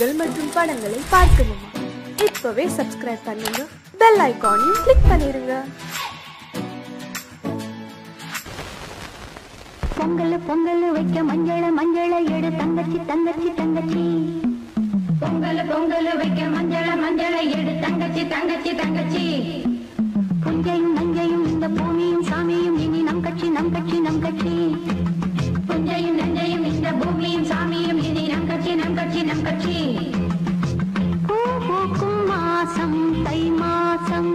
நிகழ்ச்சிகள் மற்றும் படங்களை பார்க்கணுமா இப்பவே சப்ஸ்கிரைப் பண்ணுங்க. பெல் ஐகானையும் கிளிக் பண்ணிருங்க. பொங்கல் பொங்கல் வைக்க மஞ்சள மஞ்சள எடு. தங்கச்சி தங்கச்சி தங்கச்சி. பொங்கல் பொங்கல் வைக்க மஞ்சள மஞ்சள எடு. தங்கச்சி தங்கச்சி தங்கச்சி. புஞ்சையும் நஞ்சையும் இந்த பூமியும் சாமியும் இனி நம் கட்சி நம் கட்சி நம் கட்சி. புஞ்சையும் நஞ்சையும் இந்த பூமியும் சாமியும் இனி நம் கட்சி நம் கட்சி நம் கட்சி பூ பூக்கும் மாசம் தை மாசம்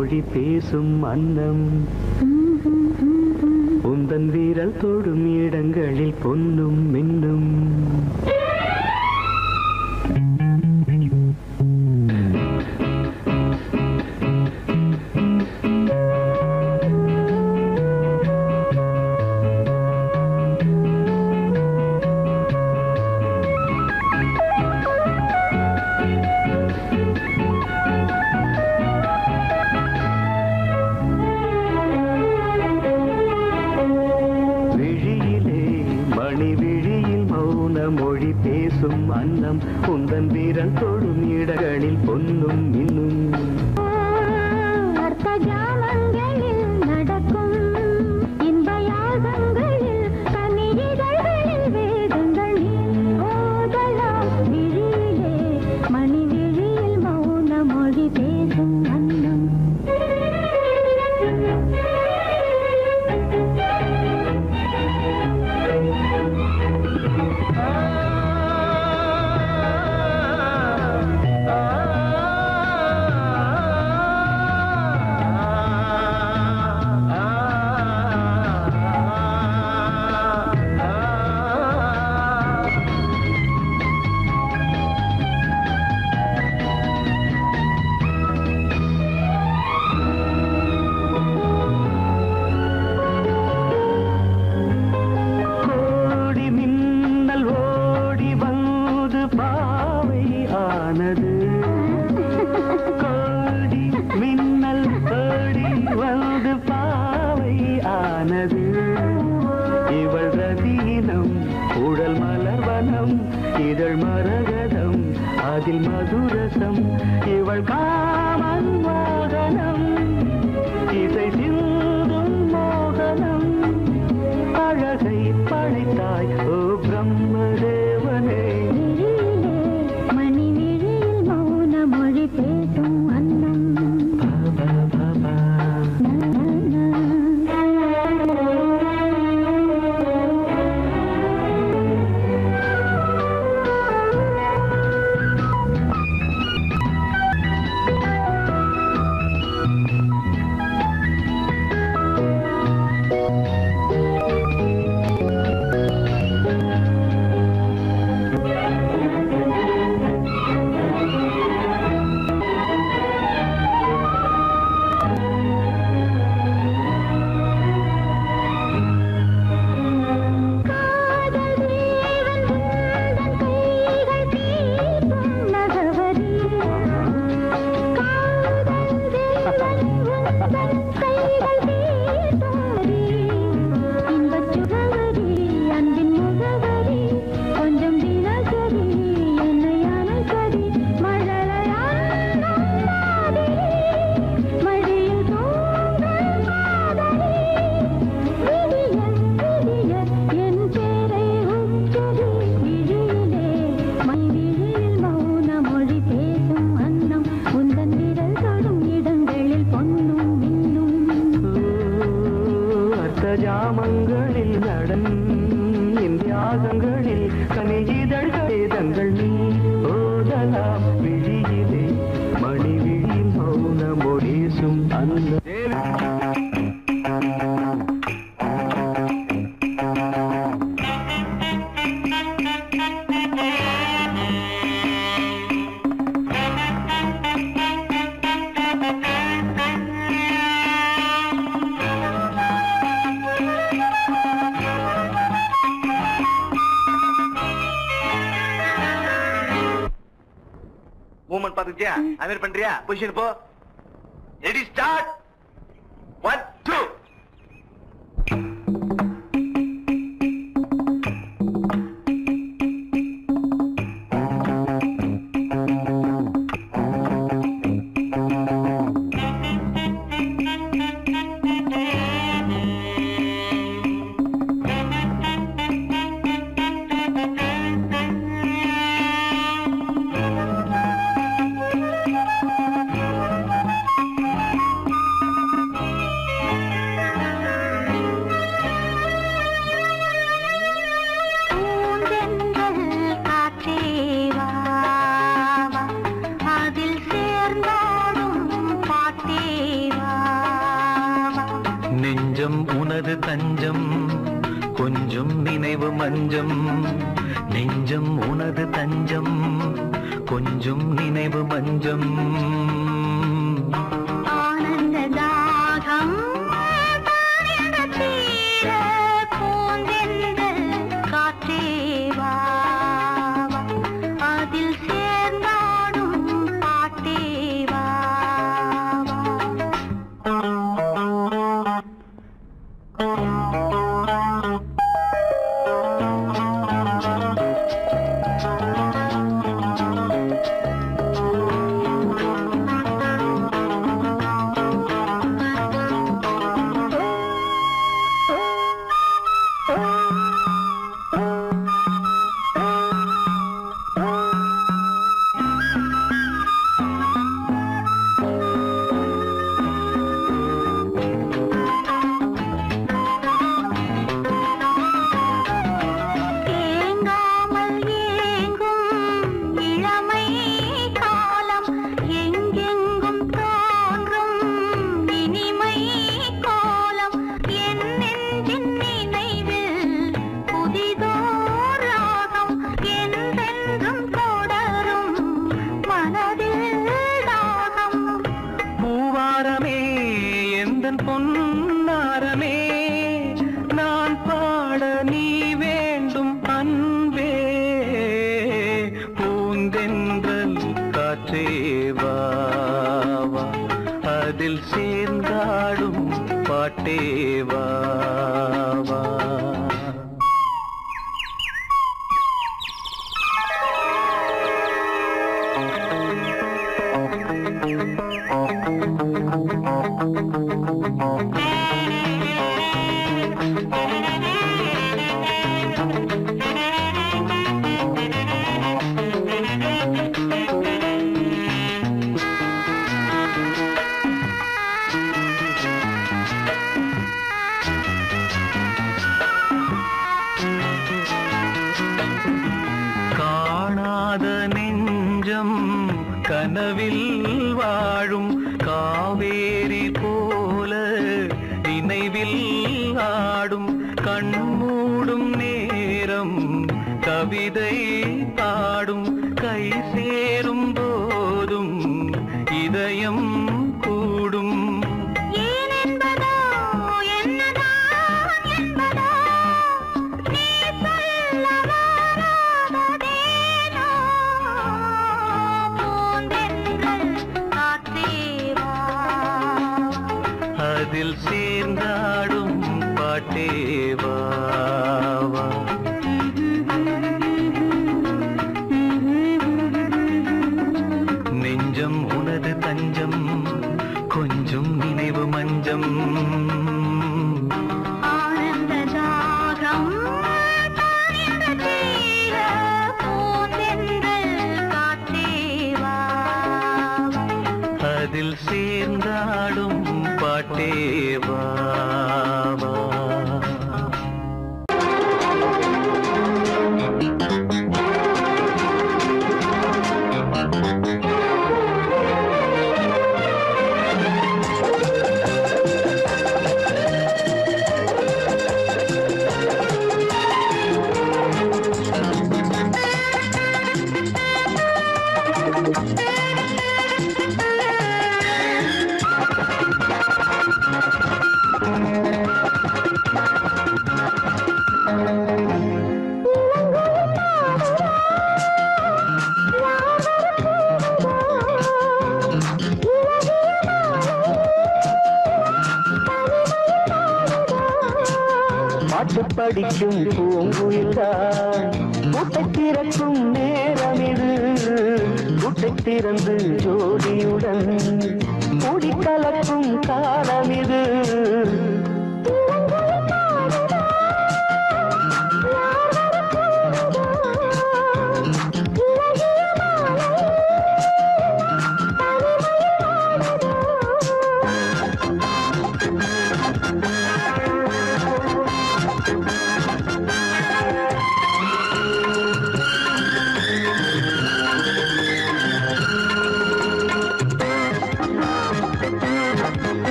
மொழி பேசும் அன்னம். உந்தன் வீரல் தொடும் இடங்களில் பொன்னும் மின்னும். കുന്തൻ വീരൻ തൊടുനീടകളിൽ position पर கொஞ்சம் நினைவு மஞ்சம்.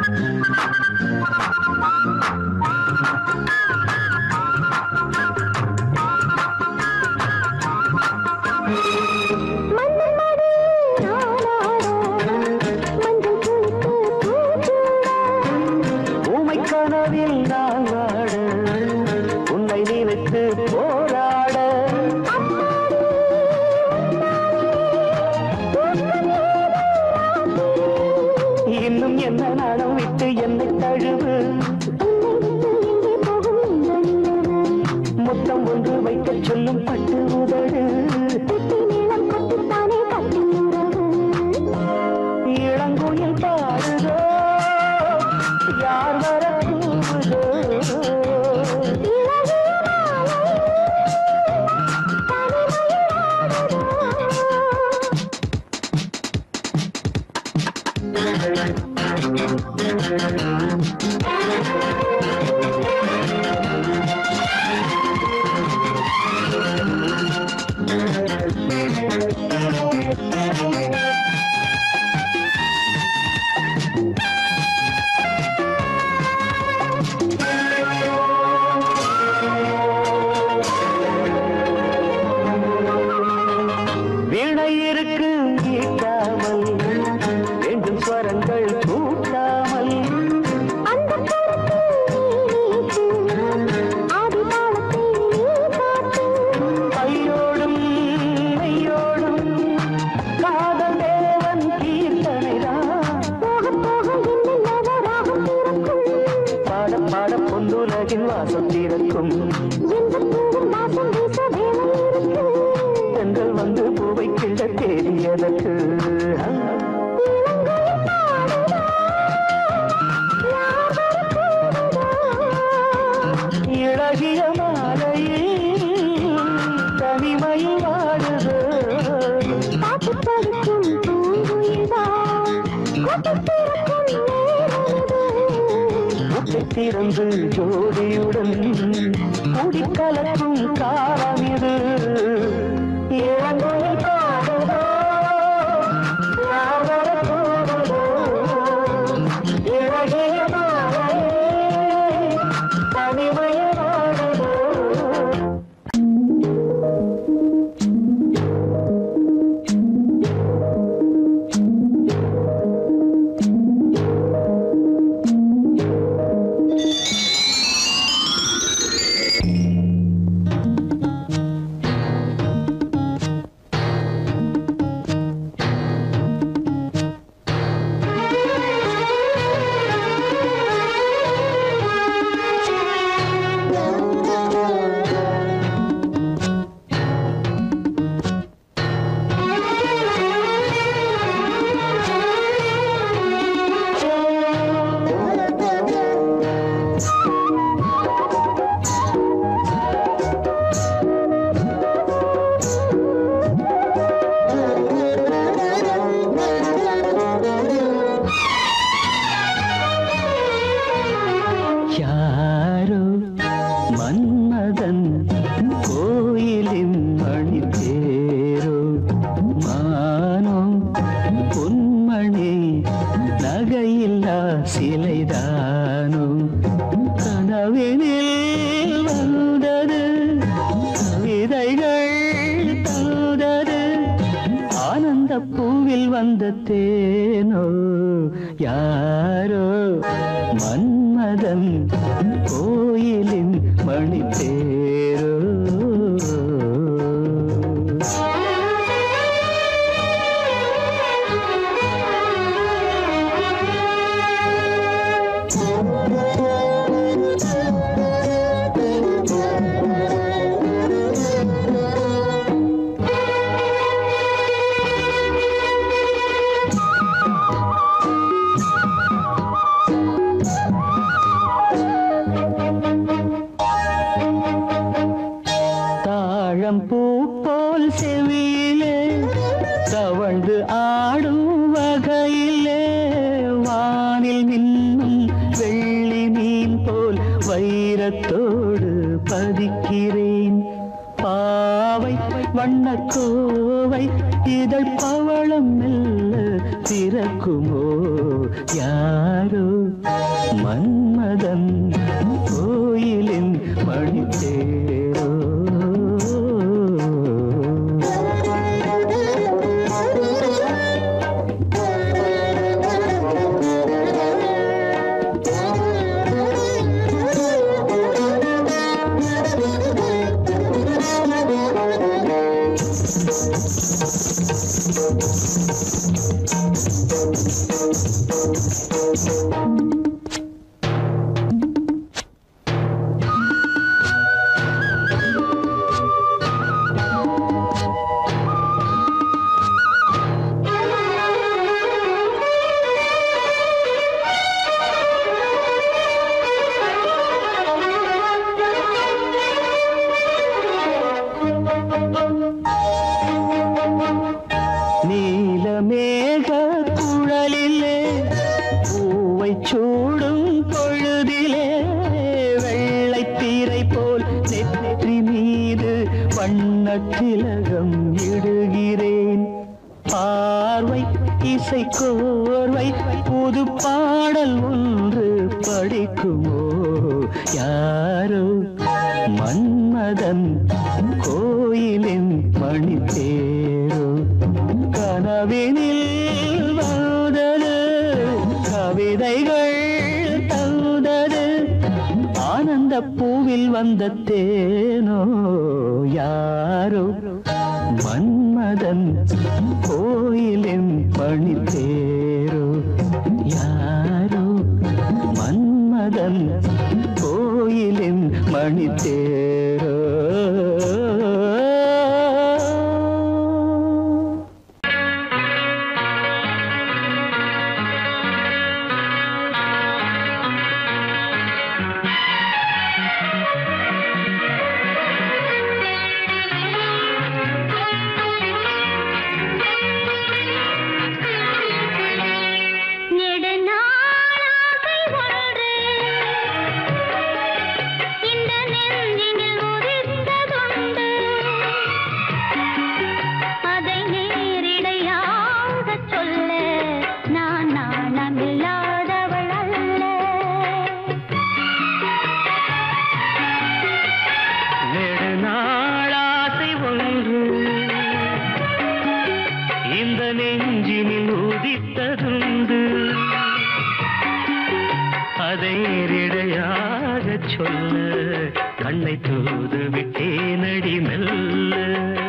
Thank you. சொன்னதை நேரிடையாக சொல்ல. கண்ணை தூது விட்டே நடி மெல்ல.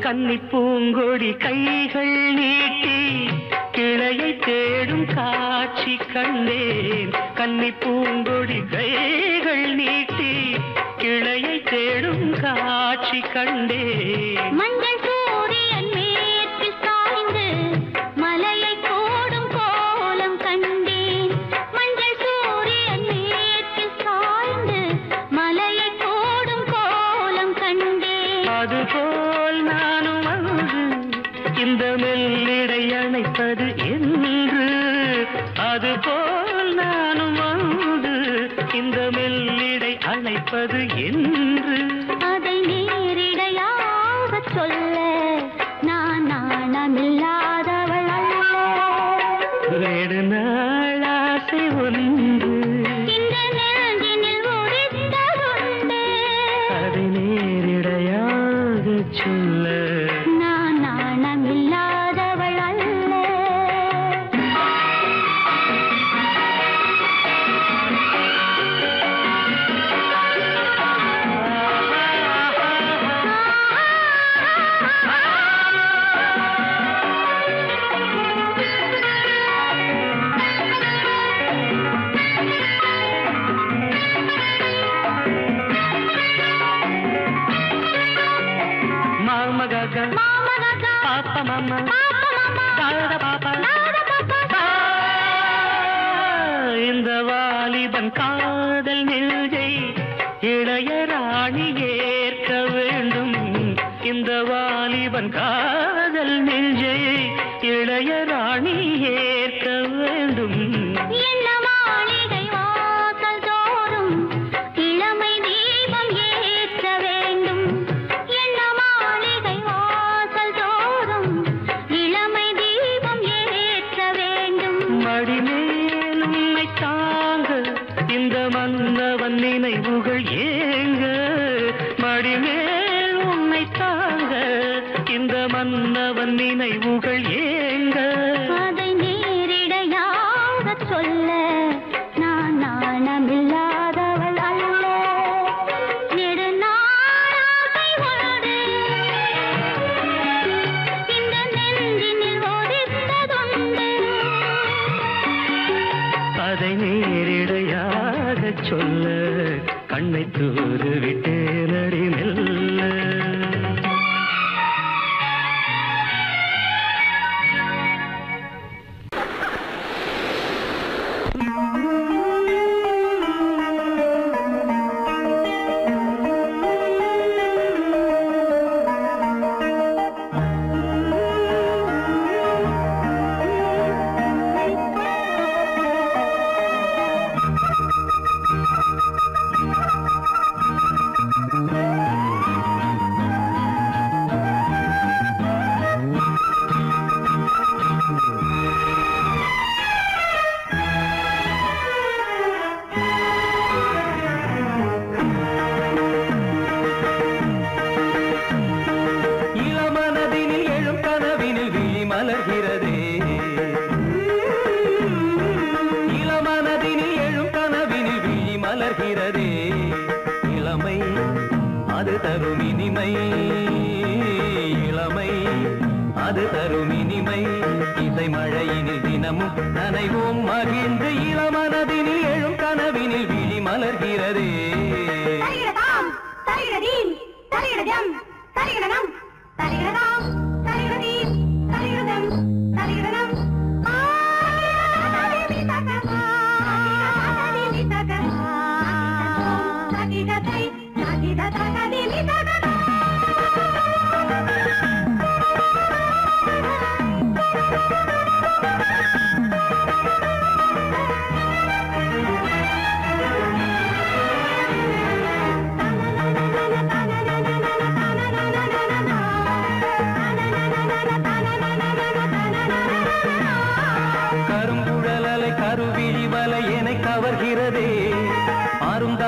கன்னி பூங்கொடி கைகள் நீட்டி கிளையை தேடும் காட்சி கண்டேன். கன்னி பூங்கொடி கைகள் நீட்டி கிளையை தேடும் காட்சி கண்டேன்.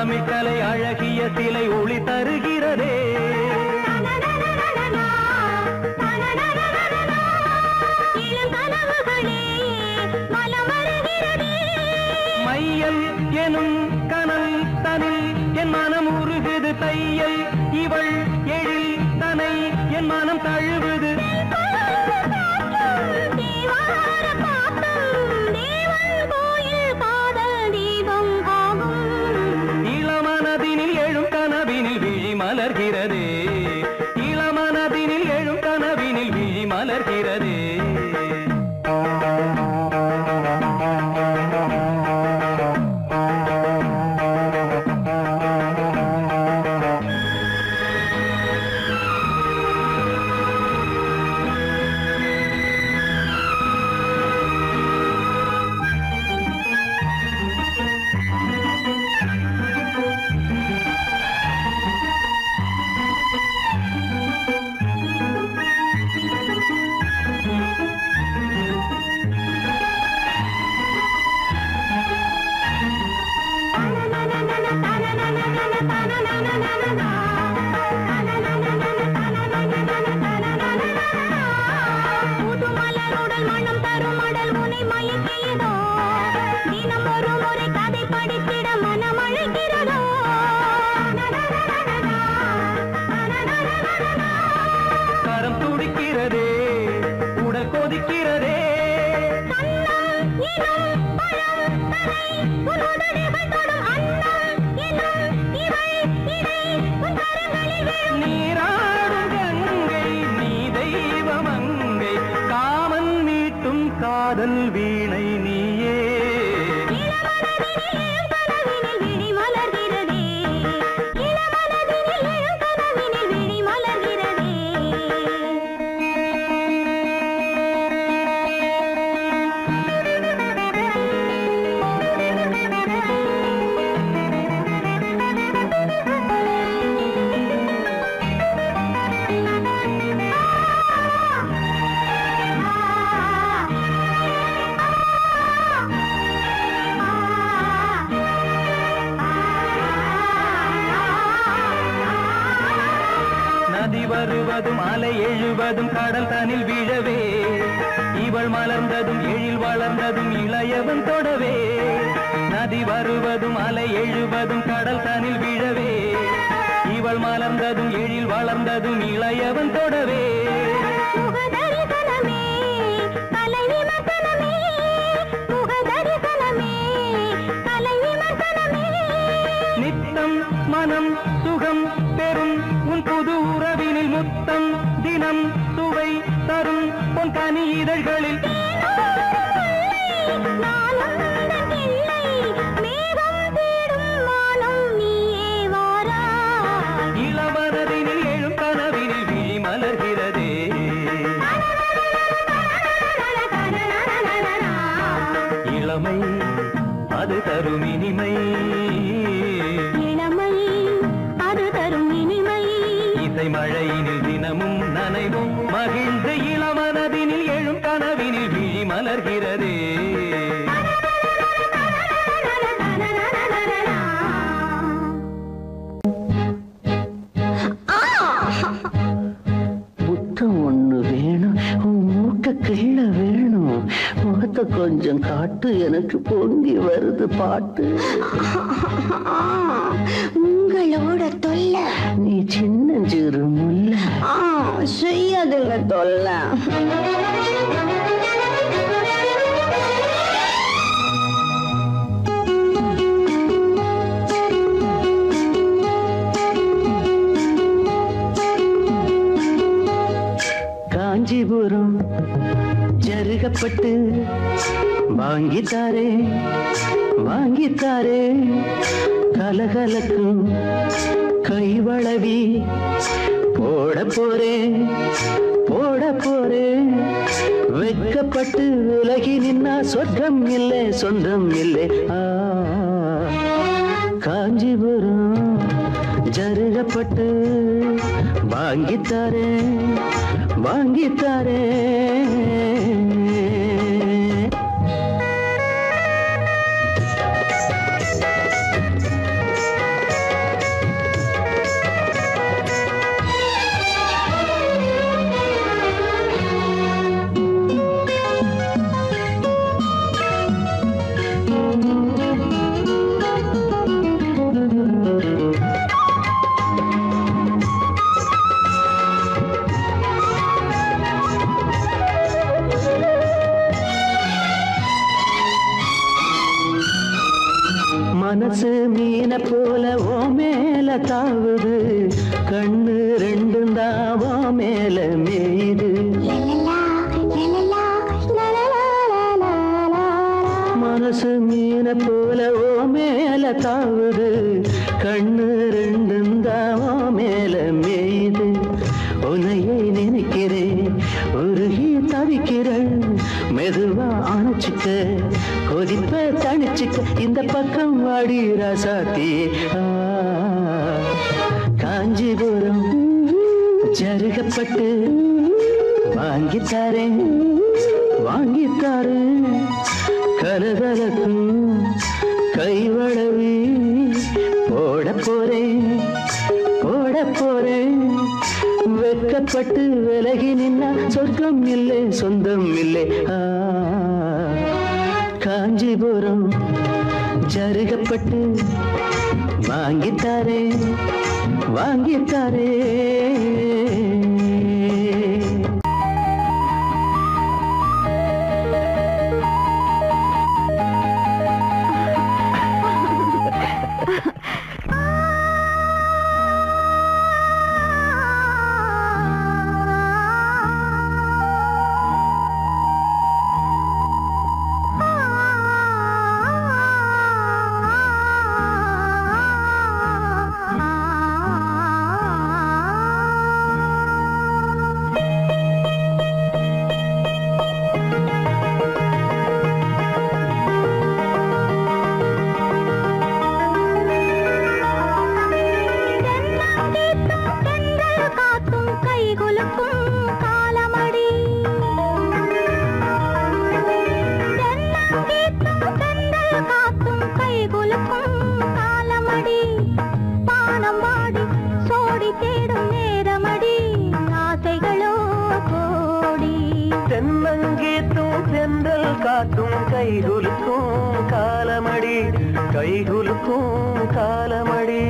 தமிழ்கலை அழகிய சிலை ஒளி தருகிறதே. மையல் எனும் கனல் தனில் என் மனம் உருகுது தையல். இவள் எழில் தனை என் மனம் தழுவு வருவதும் அலை எழுவதும் கடல் தனில் வீழவே. இவள் மலர்ந்ததும் எழில் வளர்ந்ததும் இளையவன் தொடவே. நதி வருவதும் அலை எழுவதும் கடல் தனில் வீழவே. இவள் மலர்ந்ததும் எழில் வளர்ந்ததும் இளையவன் தொடவே. மனம் இனம் சுவை தரும் உன் கனி இதழ்களில் கொஞ்சம் காட்டு எனக்கு பொங்கி வருது பாட்டு. உங்களோட தொல்லை. நீ சின்னஞ்சிறு முல்ல. செய்யாதுங்க தொல்லை. காஞ்சிபுரம் ஜருகப்பட்டு வாங்கித்தாரே வாங்கித்தாரே. கலகலக்கும் கைவளவி போட போறேன் போட போறேன் வெட்கப்பட்டு விலகி நின்னா சொர்க்கம் இல்லை சொந்தம் இல்லை. காஞ்சிபுரம் ஜருகப்பட்டு. வாங்கித்தாரே வாங்கித்தாரே. நங்கே தூம் செந்தல் காட்டும் கைகுலுக்கும் காலமடி கைகுலுக்கும் காலமடி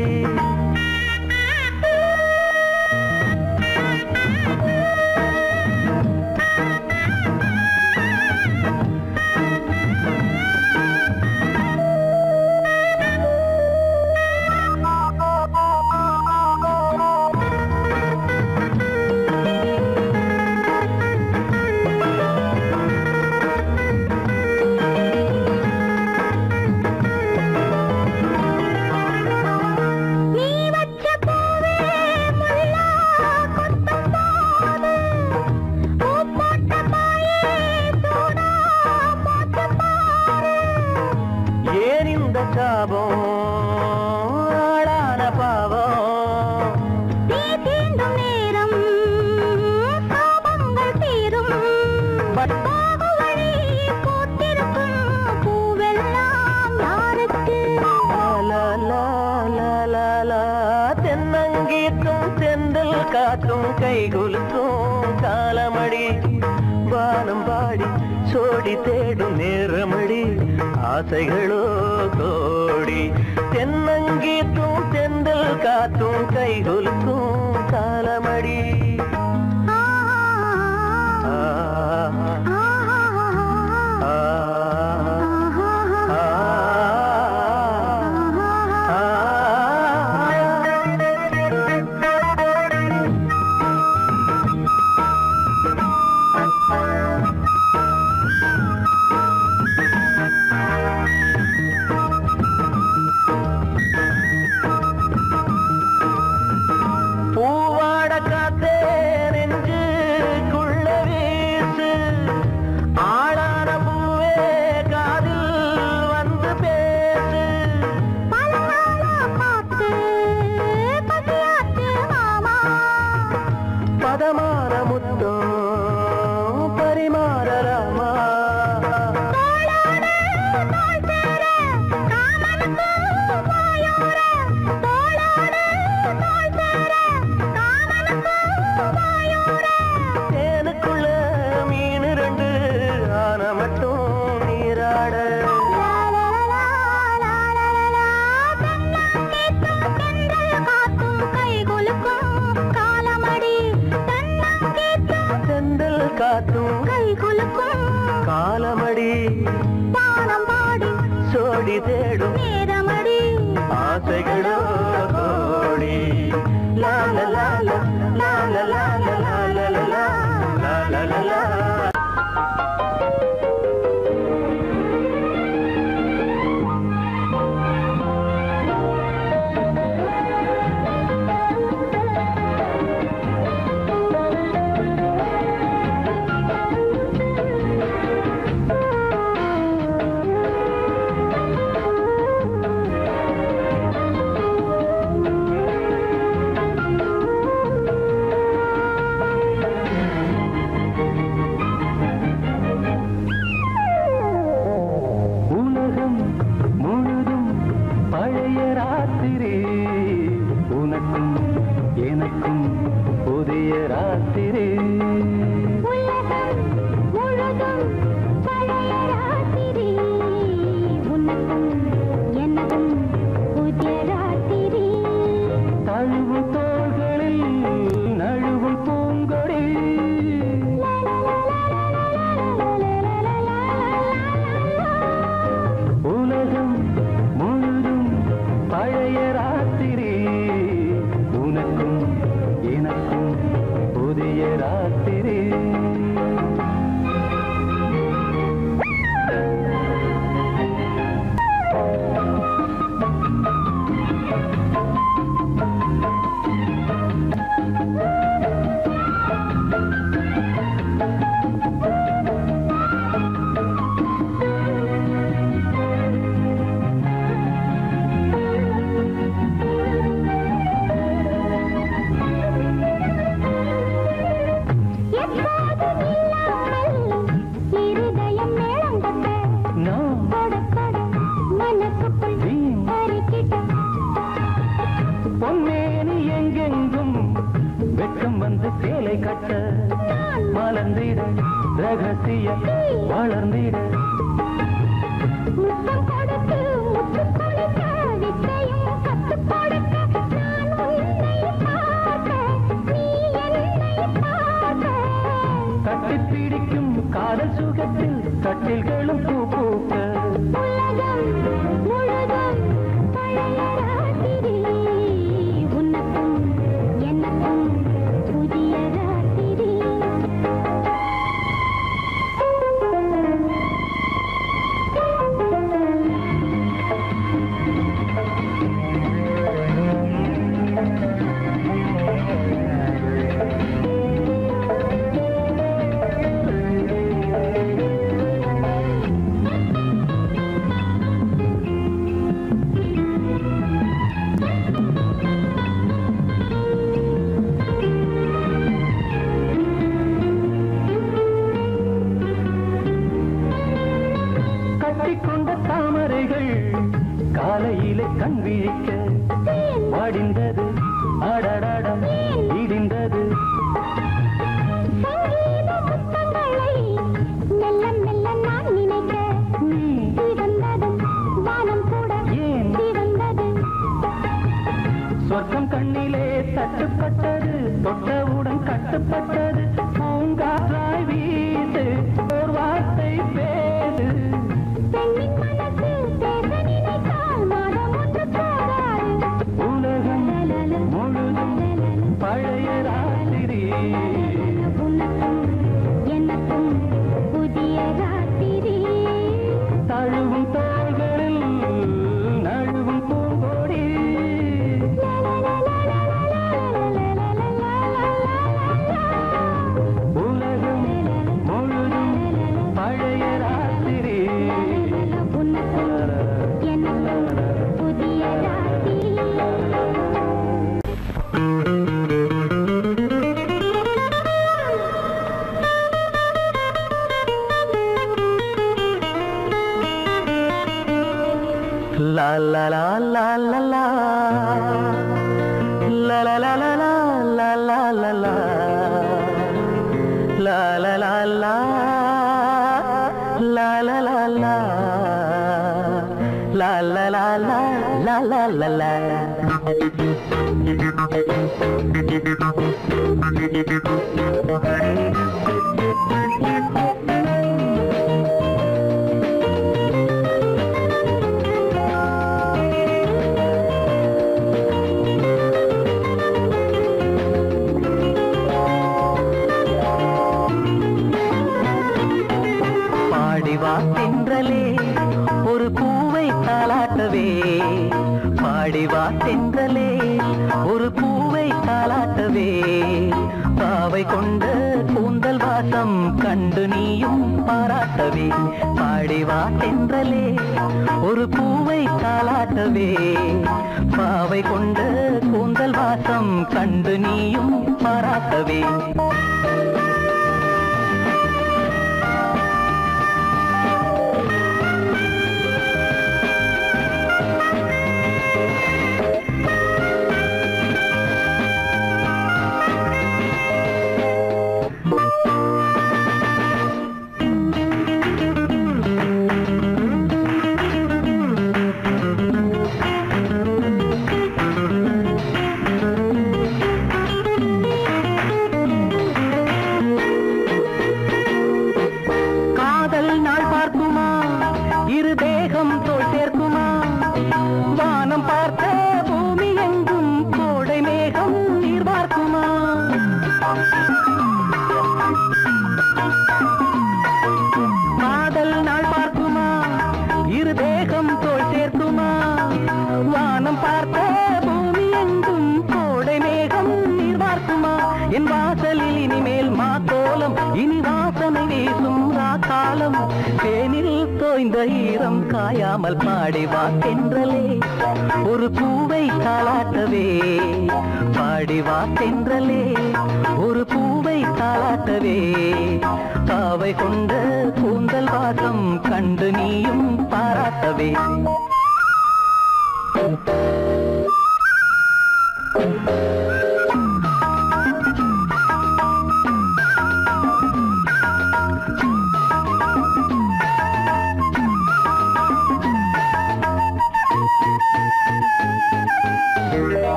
കാതൽ സുഖത്തിൽ തട്ടിൽ കേളും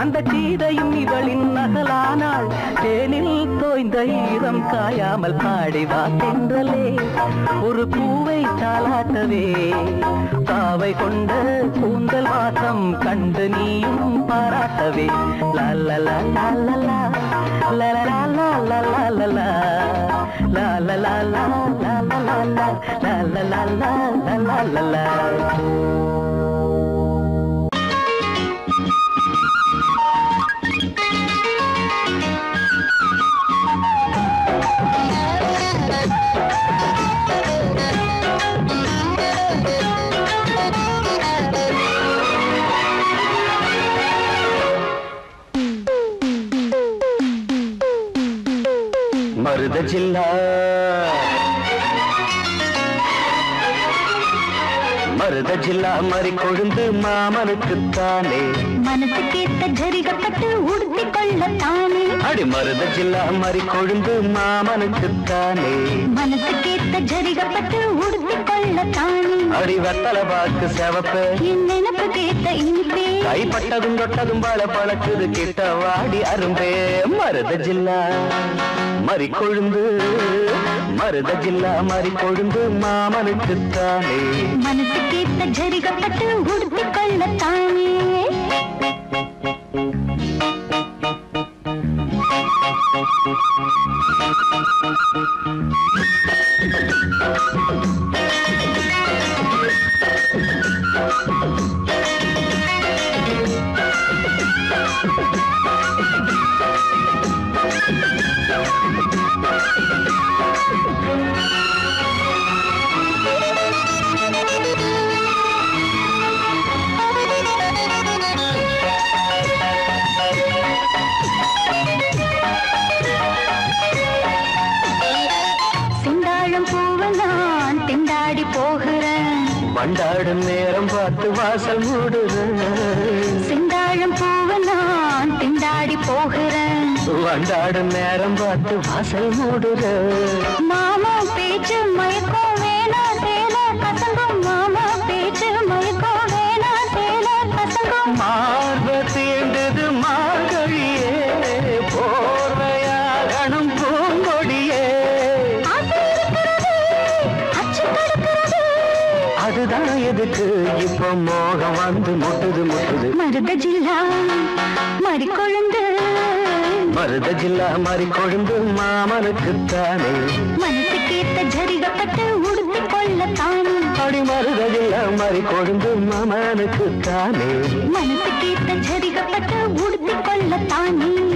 அந்த சீதையும் இவளின் நகலானாள் தேனில் தோய்ந்த ஈரம் காயாமல் பாடிவா தென்றலே ஒரு பூவை தாளாட்டவே பாவை கொண்ட கூந்தல் வாசம் கண்டு நீயும் பாராட்டவே லல்லலா லல்லலா லலலா லலலா லலலா லலலா லலலா லலலா லலலா மருத ஜில்லா மருத ஜில்லா மறி கொழுந்து மாமனுக்குத்தானே மனசுக்கேத்த ஜரிகப்பட்டு உடுத்திக் கொள்ளத்தானே அடி மருத ஜில்லா மறி கொழுந்து மாமனுக்குத்தானே மனசுக்கேத்த ஜரிகப்பட்டு உடுத்திக் கொள்ளத்தானே அடி வெத்தல பாக்கு செவப்பு. நினப்பு கேட்ட இனிப்பே. கைப்பட்டதும் தொட்டதும் பல பழக்குது கிட்ட வாடி அரும்பே. மருத ஜில்லா மறிக்கொழுந்து மருத ஜில்லா மறி கொழுந்து மாமனுக்குத்தானே மனசுக்கேத்த ஜரிகப்பட்டு உடுத்து கொள்ளத்தானே வண்டாடும் நேரம் பார்த்து வாசல் மூடுது. செந்தாழம் பூவை நான் திண்டாடி போகிறேன். வண்டாடும் நேரம் பார்த்து வாசல் மூடுது. மாமா பேச்சு மயக்கம் வேணா சேல கசங்கும் மாமா பேச்சு மயக்கம் வேணா சேல கசங்கும் மார்ப தீண்டது மார்கழியே அதுதான் எதுக்கு இப்ப மோகம் வந்து முட்டுது முட்டுது. மருத ஜில்லா மறிக்கொழுந்து மருத ஜில்லா மாறி கொழுந்து மாமனுக்குத்தானே. மனசுக்கேத்த ஜரிகப்பட்டு உடுத்திக் கொள்ளத்தானே. அடி மருத ஜில்லா மாறி கொழுந்து மாமனுக்குத்தானே. மனசுக்கேத்த ஜரிகப்பட்டு உடுத்திக் கொள்ளத்தானே. தோளோடு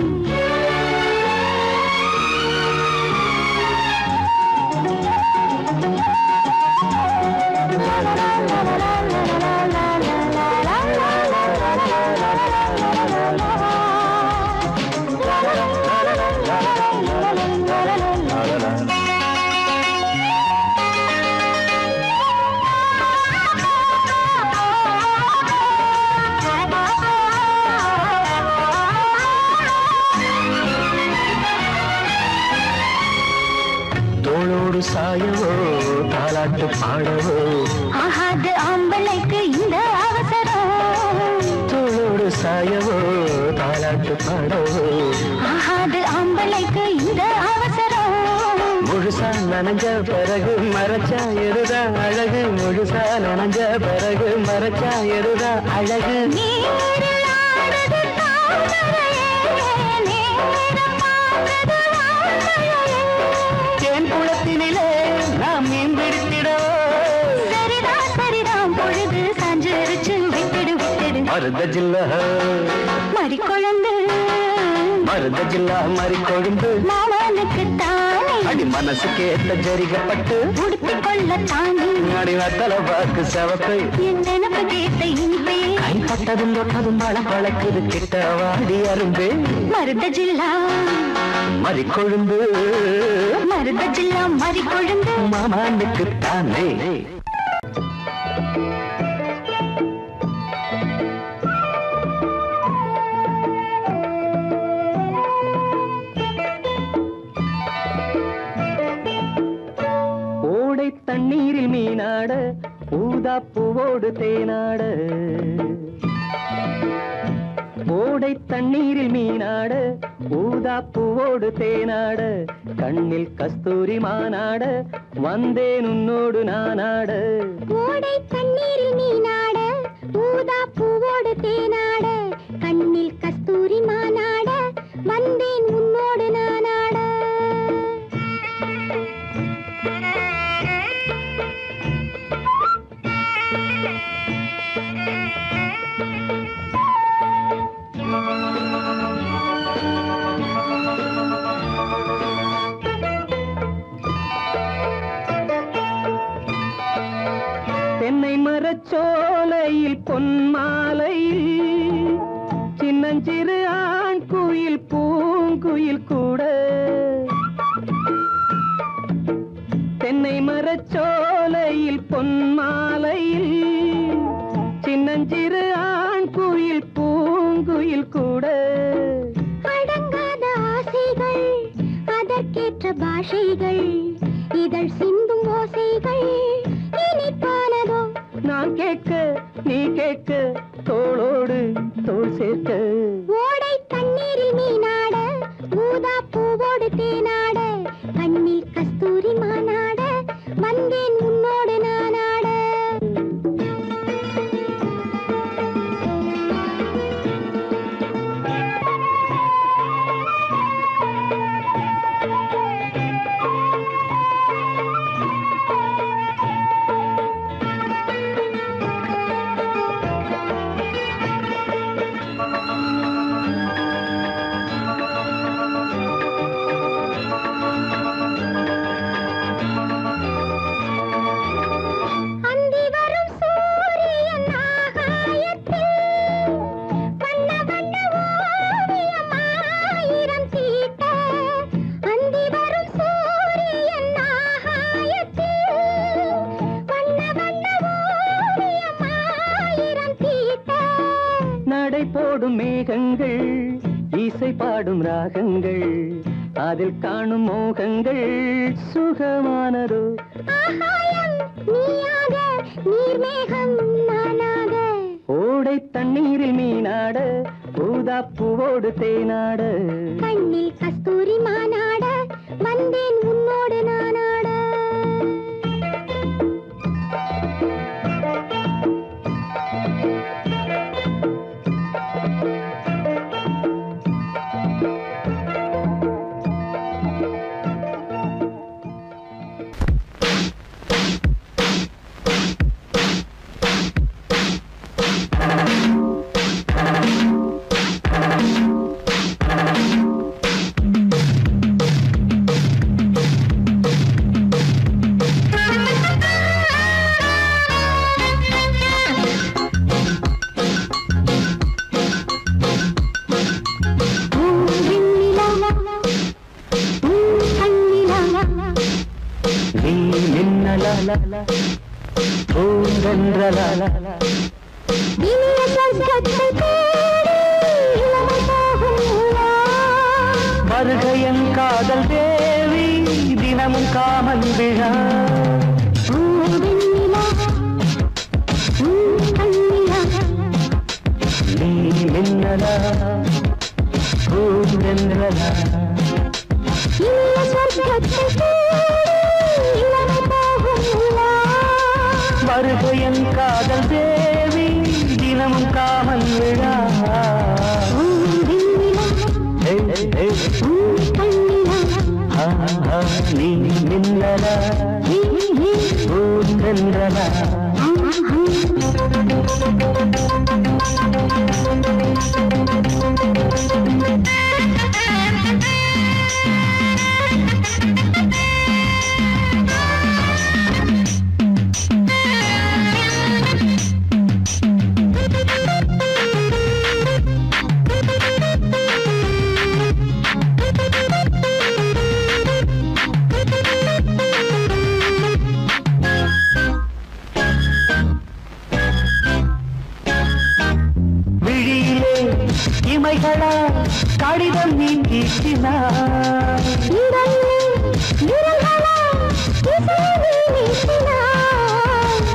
நனைஞ்ச பிறகு மறைச்சா எருதா அழகு? முழுசா நனைஞ்ச பிறகு மறைச்சா எருதா அழகு. தேன் குளத்தினிலே நாம் மீன் பிடித்திடவோ சரிதான் சரிதான் பொழுது சாஞ்சிருச்சு விட்டுடு விட்டுடு. மருத ஜில்லா. மறிக்குழந்து. மருத ஜில்லா மறி கொழுந்து மாமனுக்கு தானே அடி மனசுக்கேத்த ஜரிகப்பட்டு? உடுத்திக் கொள்ளத்தானே அடி வத்தல பாக்கு செவப்பை. என் நினப்பு கேட்ட இனிப்பே. கைப்பட்டதும் தொட்டதும் பழ பழக்குது கிட்ட வாடி அரும்பே. மருத ஜில்லா. மறி கொழுந்து மருத ஜில்லா மறிக்குழந்து மாமானுக்கு தானே. பூங்கா பூவோடு தேனாட. ஓடை தண்ணீரில் மீனாட. ஊதா பூவோடு தேனாட. கண்ணில் கஸ்தூரி மானாட. வந்தேன் உன்னோடு நானாட. ஓடை தண்ணீரில் மீனாட. ஊதா தேனாட. கண்ணில் கஸ்தூரி மானாட. வந்தேன் உன்னோடு நான் छोड़ அதில் காணும் மோகங்கள் சுகமானதோ? ஓடை தண்ணீரில் மீனாட பூதா பூவோடு தேனாட. கண்ணில் கஸ்தூரி மாநாட வந்தேன் உன்னோடு நான்.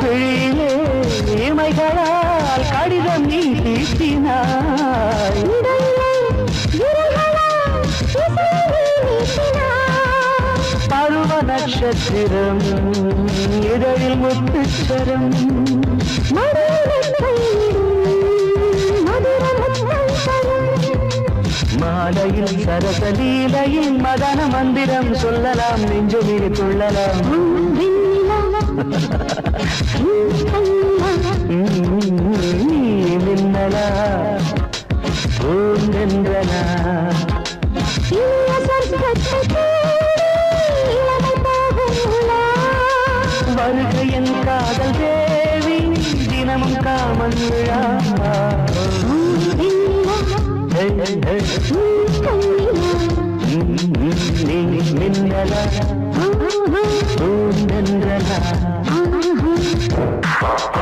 வெளியே இமைகளால் கடிதம் நீ தீட்டினாய் பருவ நட்சத்திரம் இதழில் முத்துச்சரம். மாலையில் சரசலீலையில் மதன மந்திரம் சொல்லலாம் நெஞ்சுமிழி துள்ளலாம் நீ மின்னலா பூந்தென்றலா வருக என் காதல் தேவி தினமும் காமன் விழா மின்னலா Thank you.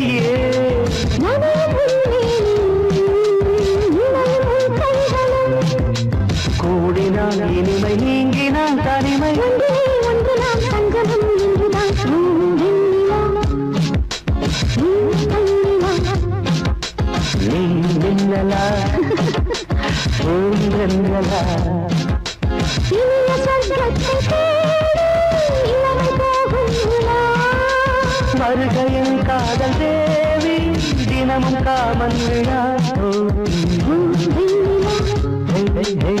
நூலாடையே கூடினால் இனிமை நீங்கினால் தனிமை நீ மின்னலா பூந்தென்றலா வருகையின் தினமும் காமன் விழா ஹே, ஹே, ஹே.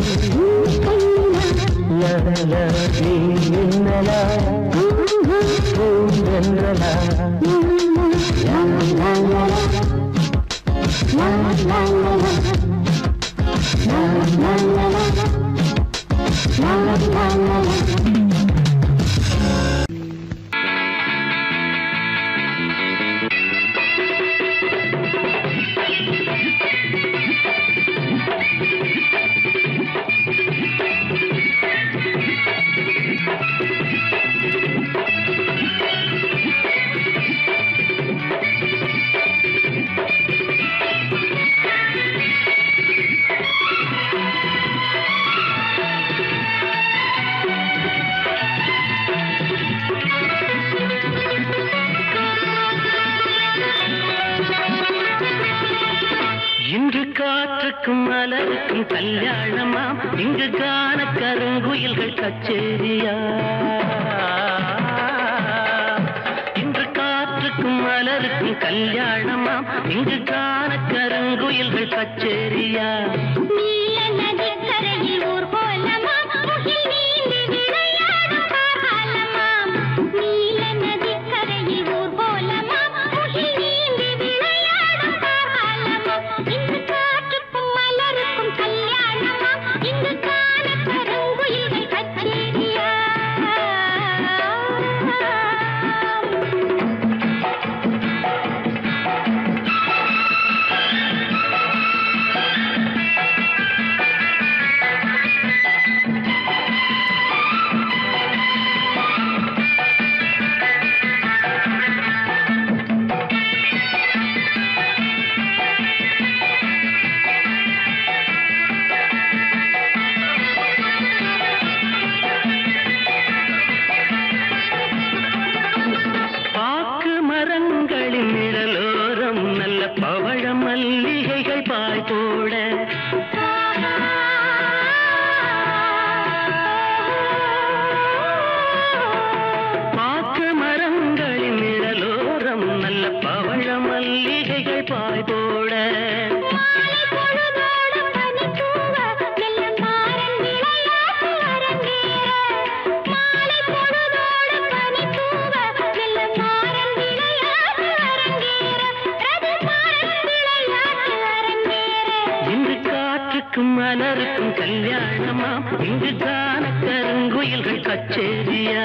ல, ல, நீ மலருக்கும் கல்யாணமா? இங்கு காண கருங்குயில்கள் கச்சேரியா.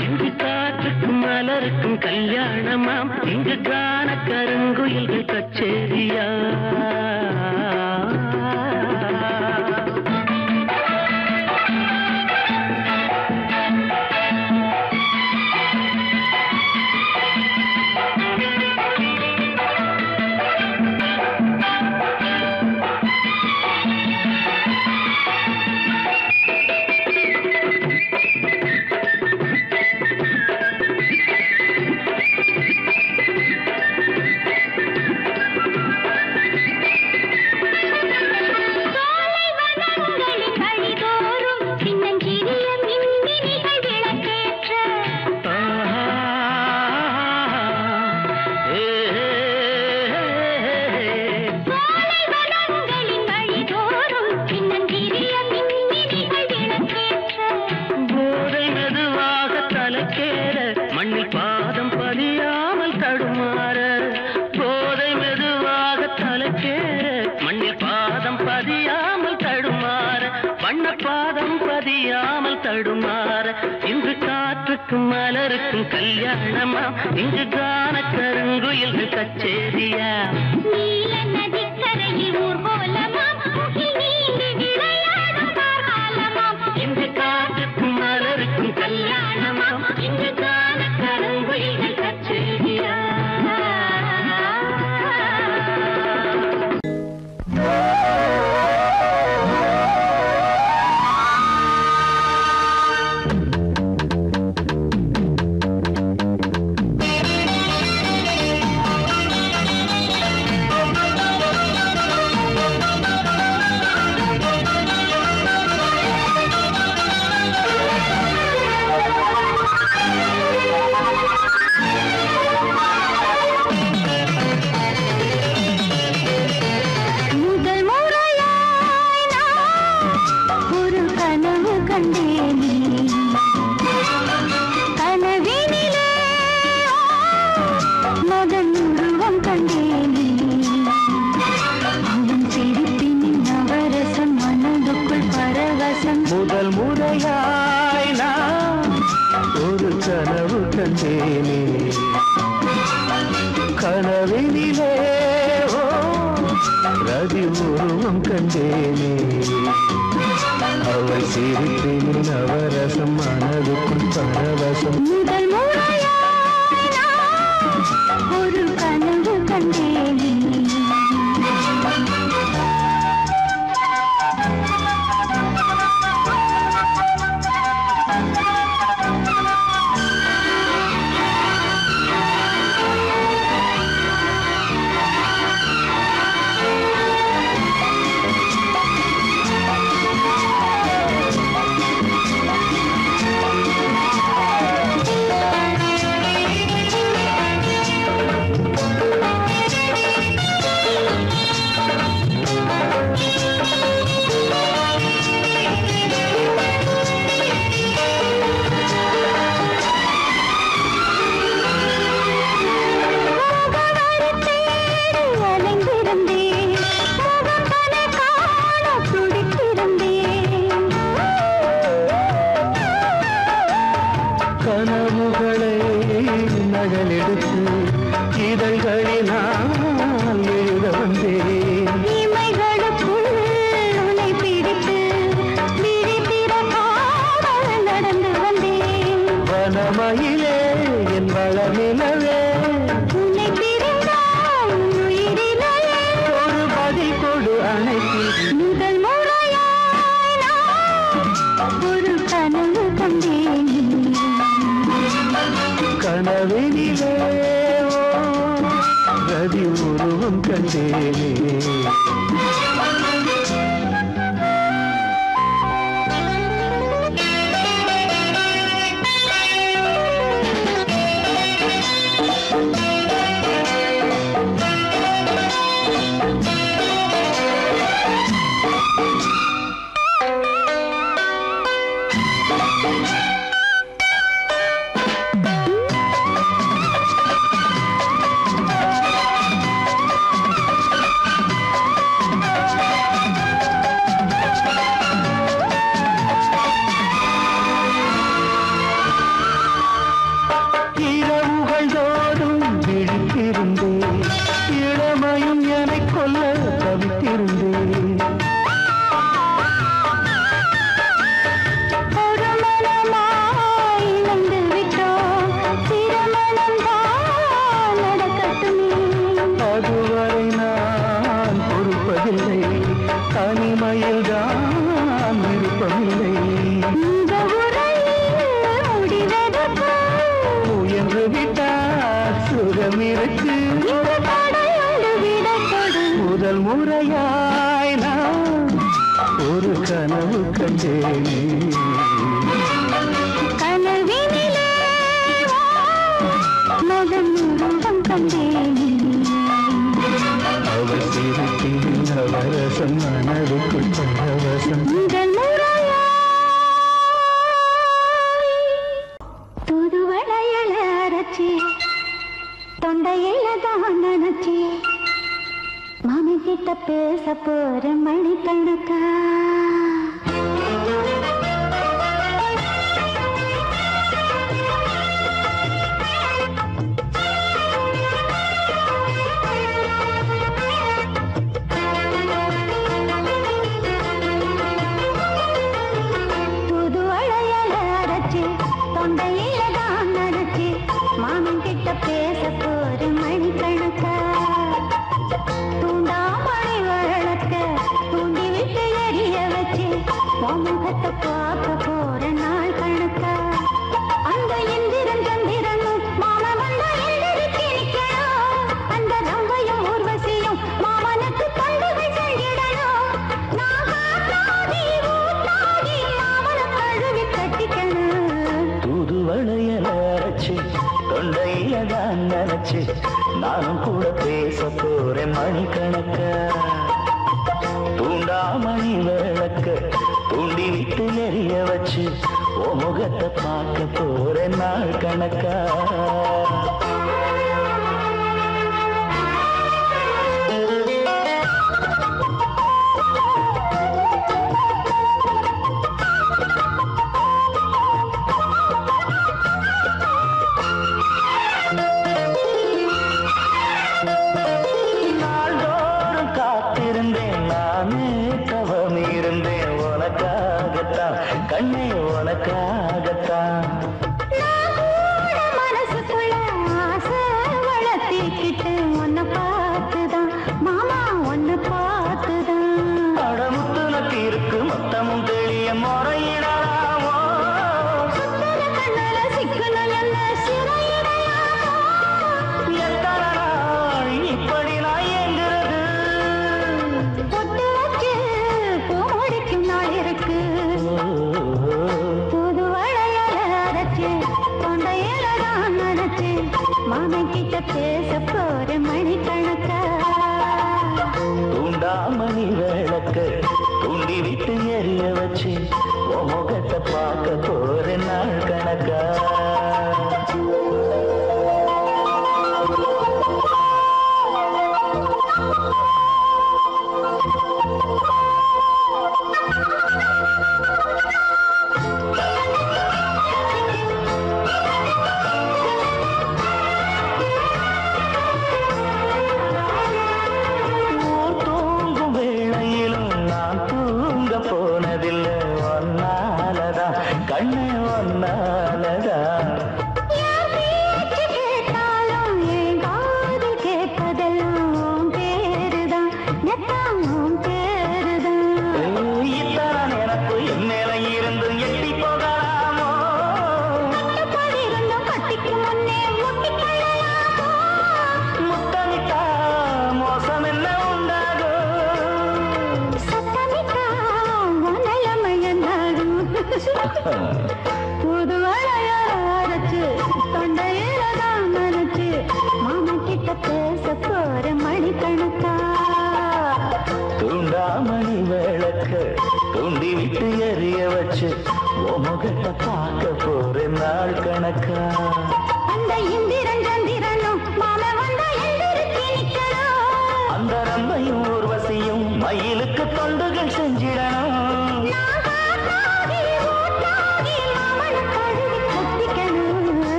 இங்கு காற்றுக்கும் மலருக்கும் கல்யாணமாம் இங்கு காண கருங்குயில்கள் கச்சேரியா. உன் கல்யாணமா? இங்கு காண கருங்குயில் கச்சேரியா இங்கு காட்டுக்கும் மலருக்கும் கல்யாணமா? இங்கு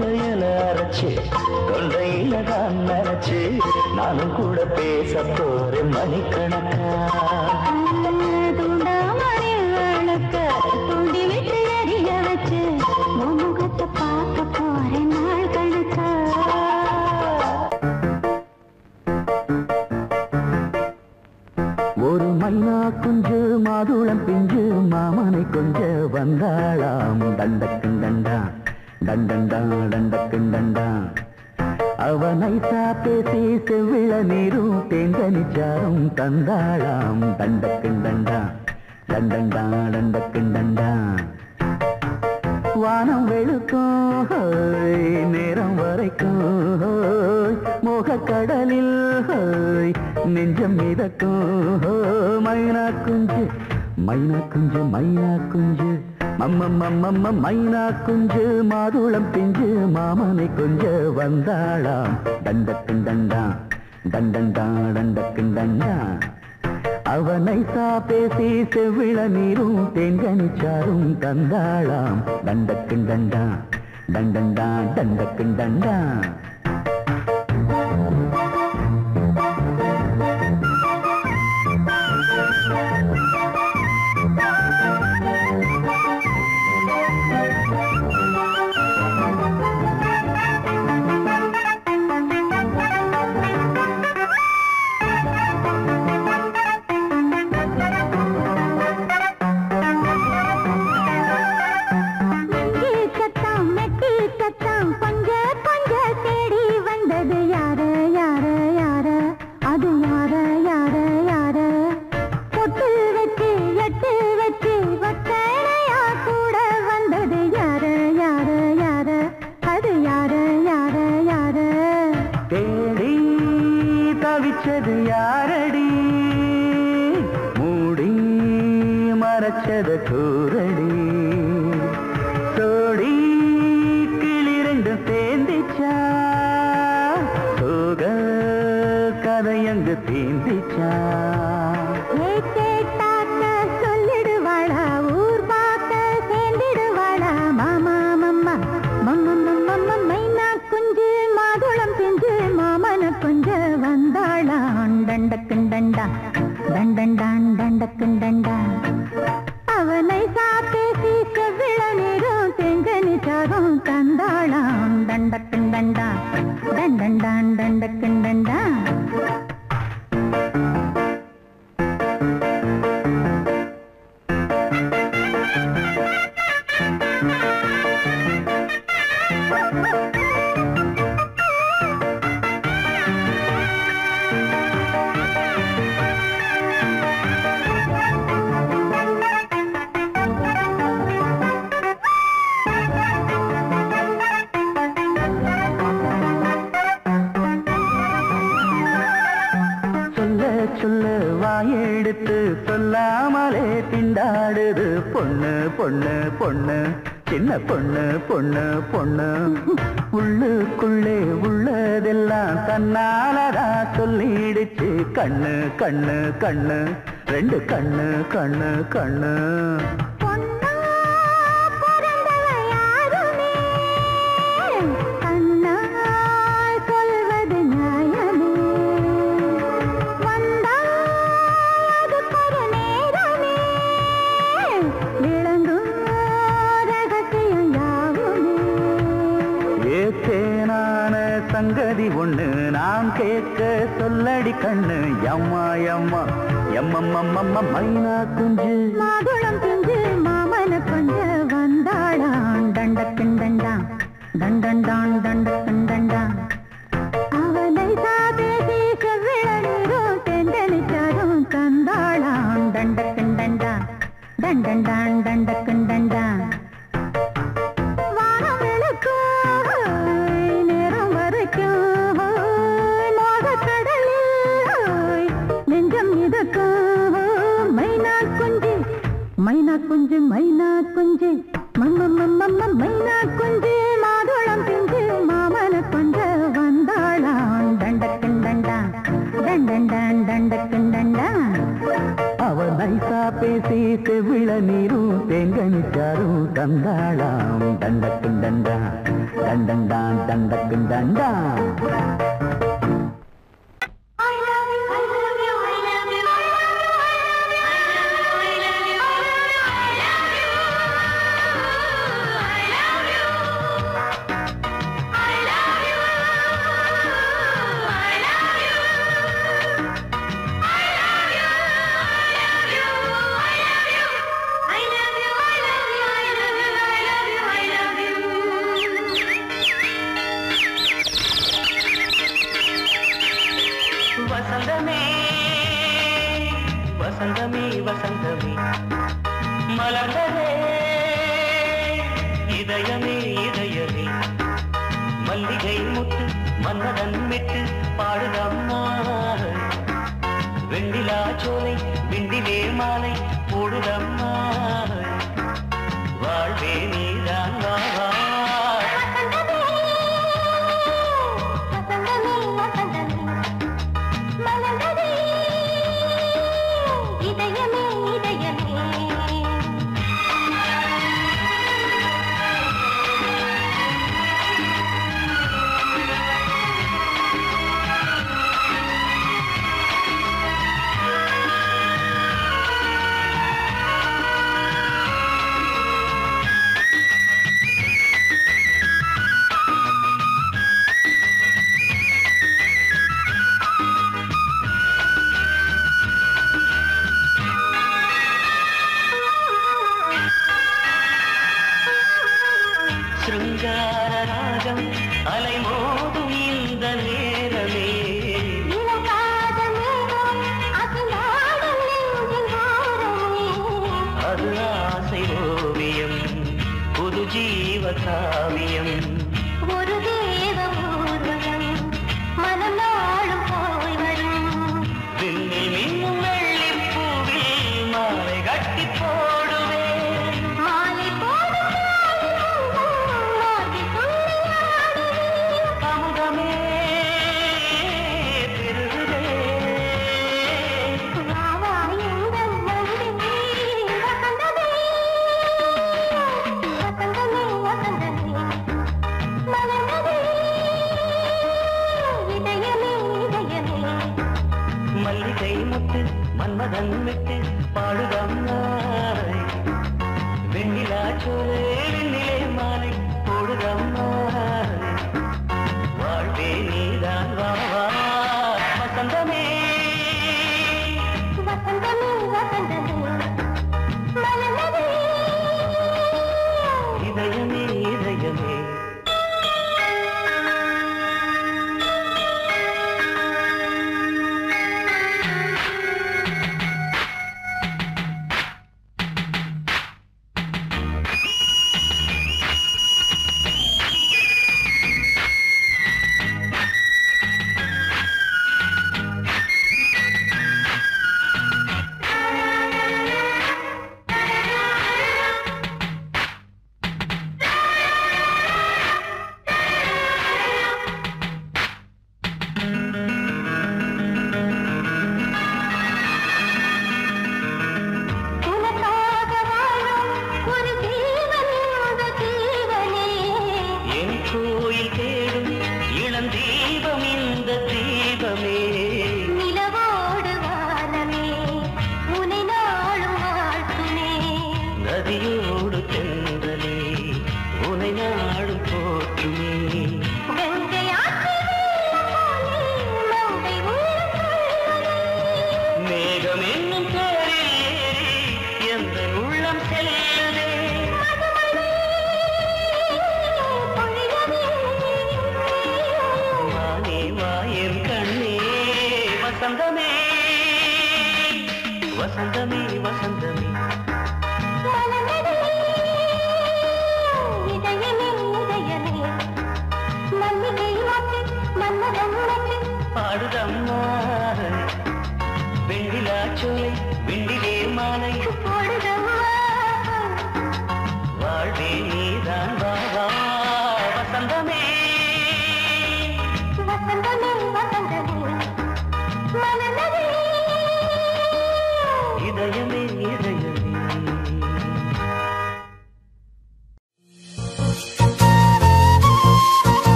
கொள்ளையில அரைச்சு தொண்டையில தான் நினைச்சு நானும் கூட பேச போறேன் மணிக்கணக்கா. தண்டக்குண்டண்டா தண்டண்டான் கண்ணு கண்ணு கண்ணு.